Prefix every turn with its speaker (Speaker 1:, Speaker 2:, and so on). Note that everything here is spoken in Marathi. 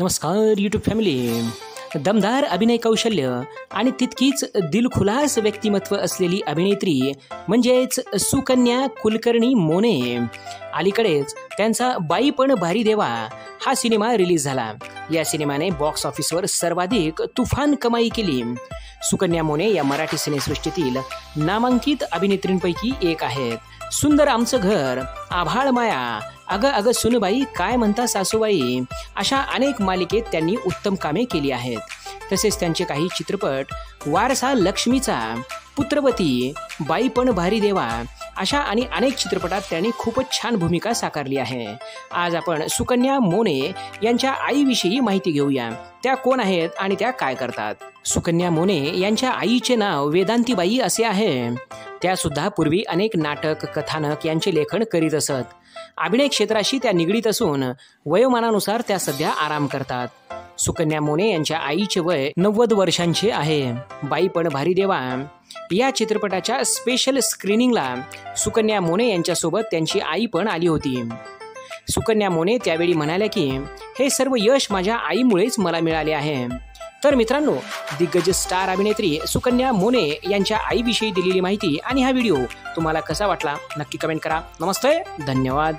Speaker 1: नमस्कार यूट्यूब फॅमिली दमदार अभिनय कौशल्य आणि तितकीच दिलखुलास व्यक्तिमत्व असलेली अभिनेत्री म्हणजेच सुकन्या कुलकर्णी मोने. अलीकडेच त्यांचा बाई पण भारी देवा हा सिनेमा रिलीज झाला. या सिनेमाने बॉक्स ऑफिसवर सर्वाधिक तुफान कमाई केली. सुकन्या मोने या मराठी सिनेसृष्टीतील नामांकित अभिनेत्रींपैकी एक आहेत. सुंदर आमचं घर आभाळ माया अगं अगं सुनबाई काय म्हणता सासूबाई? अशा अनेक मालिकेत त्यांनी उत्तम कामे केली आहेत. तसेच त्यांचे काही चित्रपट वारसा लक्ष्मीचा पुत्रवती बाई पण भारी देवा अशा आणि अनेक चित्रपटात त्यांनी खूपच छान भूमिका साकारली आहे. आज आपण सुकन्या मोने यांच्या आईविषयी माहिती घेऊया. त्या कोण आहेत आणि त्या काय करतात? सुकन्या मोने यांच्या आईचे नाव वेदांतीबाई असे आहे. त्यासुद्धा पूर्वी अनेक नाटक कथानक यांचे लेखन करीत असत. अभिनय क्षेत्राशी त्या निगडीत असून वयोमानानुसार त्या सध्या आराम करतात. सुकन्या मोने यांच्या आईचे वय नव्वद वर्षांचे आहे. बाई पण भारी देवा. या चित्रपटाच्या स्पेशल स्क्रीनिंगला सुकन्या मोने यांच्यासोबत त्यांची आई पण आली होती. सुकन्या मोने त्यावेळी म्हणाल्या की हे सर्व यश माझ्या आईमुळेच मला मिळाले आहे. तर मित्रांनो दिग्गज स्टार अभिनेत्री सुकन्या मोने यांच्या आईविषयी दिलेली माहिती आणि हा व्हिडिओ तुम्हाला कसा वाटला नक्की कमेंट करा. नमस्ते धन्यवाद.